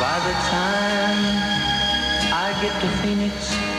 By the time I get to Phoenix,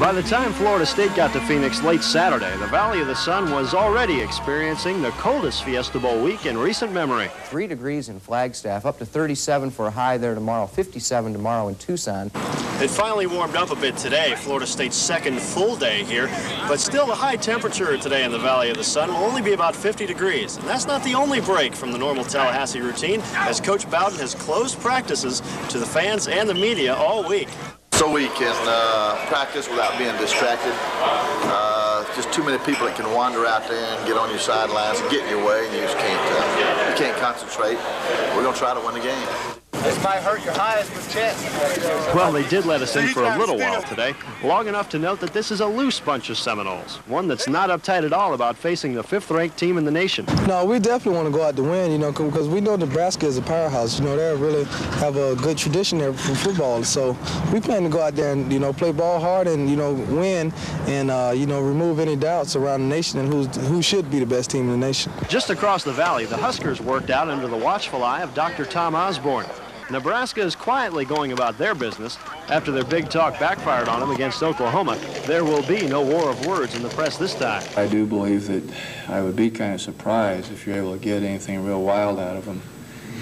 By the time Florida State got to Phoenix late Saturday, the Valley of the Sun was already experiencing the coldest Fiesta Bowl week in recent memory. Three degrees in Flagstaff, up to 37 for a high there tomorrow, 57 tomorrow in Tucson. It finally warmed up a bit today, Florida State's second full day here, but still the high temperature today in the Valley of the Sun will only be about 50 degrees. And that's not the only break from the normal Tallahassee routine, as Coach Bowden has closed practices to the fans and the media all week. So we can uh, practice without being distracted. Uh, just too many people that can wander out there and get on your sidelines and get in your way, and you just can't, uh, you can't concentrate. We're going to try to win the game. This might hurt your highest with chest. Well, they did let us in for a little while today, long enough to note that this is a loose bunch of Seminoles, one that's not uptight at all about facing the fifth-ranked team in the nation. No, we definitely want to go out to win, you know, because we know Nebraska is a powerhouse. You know, they really have a good tradition there for football. So we plan to go out there and, you know, play ball hard and, you know, win and, uh, you know, remove any doubts around the nation and who's, who should be the best team in the nation. Just across the valley, the Huskers worked out under the watchful eye of Dr. Tom Osborne. Nebraska is quietly going about their business. After their big talk backfired on them against Oklahoma, there will be no war of words in the press this time. I do believe that I would be kind of surprised if you're able to get anything real wild out of them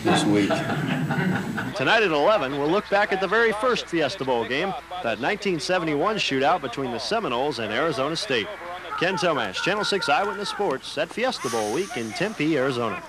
this week. Tonight at 11, we'll look back at the very first Fiesta Bowl game, that 1971 shootout between the Seminoles and Arizona State. Ken Tomash, Channel 6 Eyewitness Sports at Fiesta Bowl week in Tempe, Arizona.